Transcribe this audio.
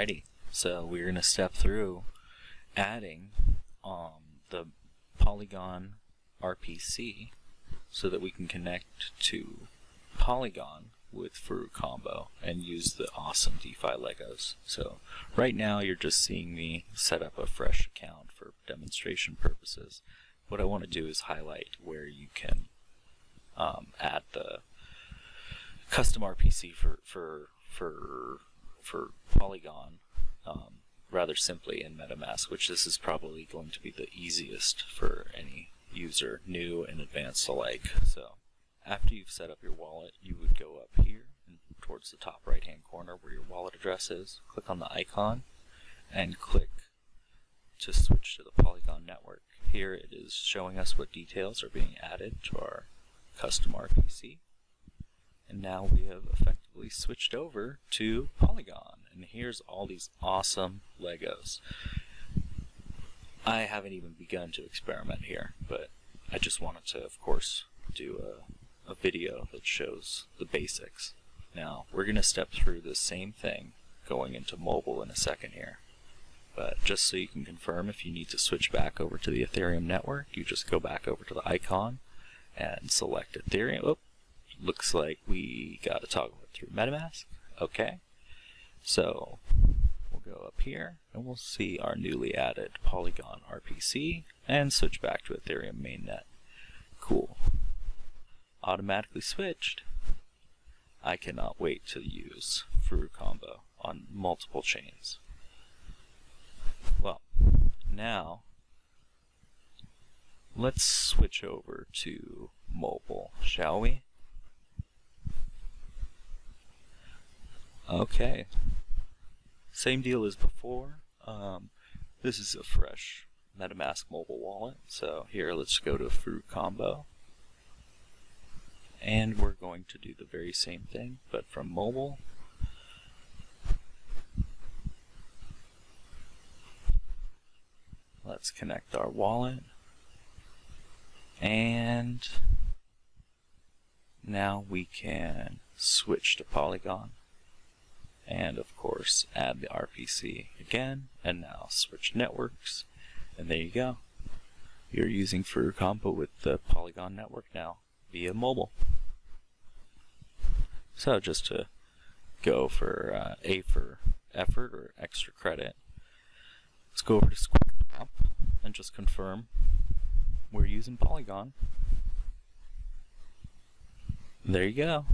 Alrighty, so we're going to step through adding um, the Polygon RPC so that we can connect to Polygon with Furucombo and use the awesome DeFi Legos. So right now you're just seeing me set up a fresh account for demonstration purposes. What I want to do is highlight where you can um, add the custom RPC for for for for Polygon um, rather simply in MetaMask, which this is probably going to be the easiest for any user, new and advanced alike. So after you've set up your wallet, you would go up here and towards the top right hand corner where your wallet address is, click on the icon and click to switch to the Polygon network. Here it is showing us what details are being added to our custom RPC. And now we have effectively switched over to Polygon. And here's all these awesome Legos. I haven't even begun to experiment here, but I just wanted to, of course, do a, a video that shows the basics. Now, we're going to step through the same thing going into mobile in a second here. But just so you can confirm if you need to switch back over to the Ethereum network, you just go back over to the icon and select Ethereum. Oop, looks like we got to toggle through MetaMask. Okay. So we'll go up here and we'll see our newly added Polygon RPC and switch back to Ethereum mainnet. Cool. Automatically switched. I cannot wait to use Furucombo on multiple chains. Well, now let's switch over to mobile, shall we? Okay. Same deal as before. Um, this is a fresh MetaMask mobile wallet. So here, let's go to Furucombo. And we're going to do the very same thing, but from mobile. Let's connect our wallet. And now we can switch to Polygon and of course add the RPC again and now switch networks. And there you go. You're using FuruCombo with the Polygon network now via mobile. So just to go for uh, A for effort or extra credit let's go over to SquareSwap and just confirm we're using Polygon. There you go